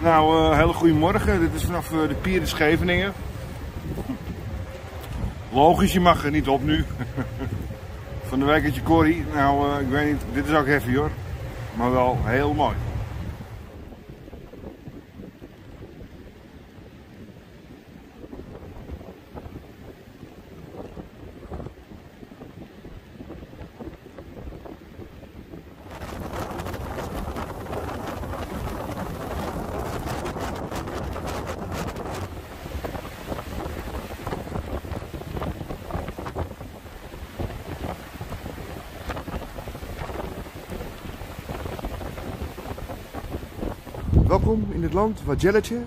Nou, uh, hele goede morgen. Dit is vanaf uh, de Pier in Scheveningen. Logisch, je mag er niet op nu. Van de wekkertje Corrie. Nou, uh, ik weet niet, dit is ook heavy hoor. Maar wel heel mooi. Welkom in het land waar jelletje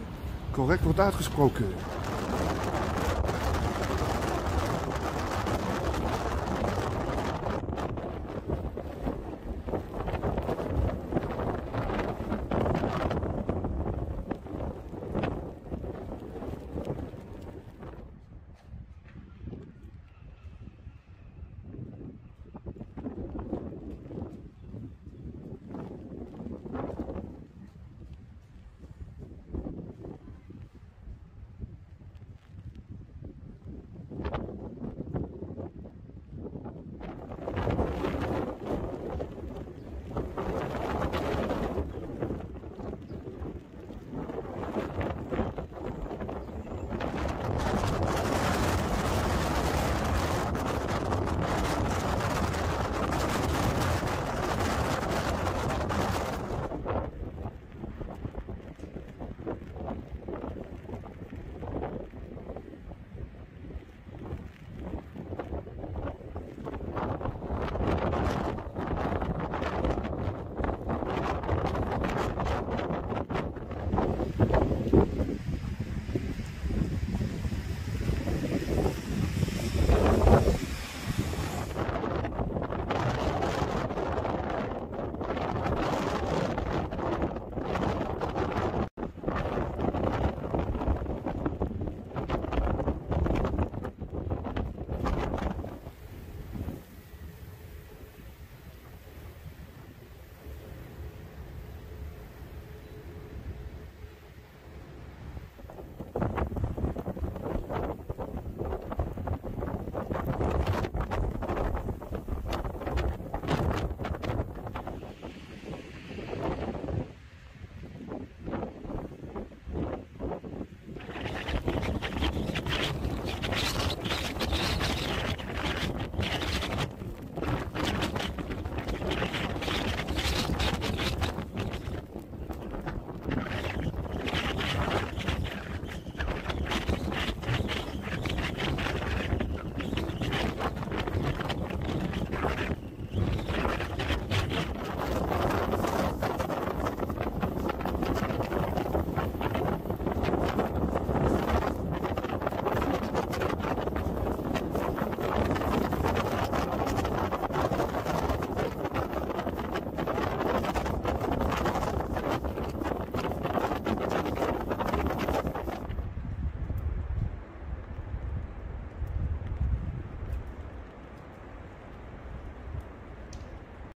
correct wordt uitgesproken.